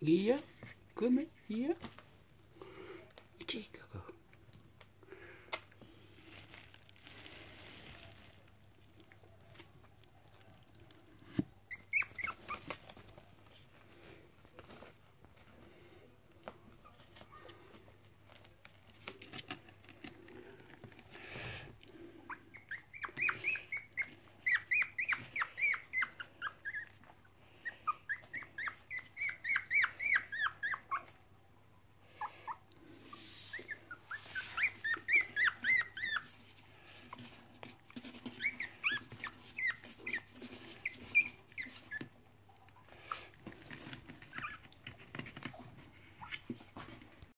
Hier, kom here.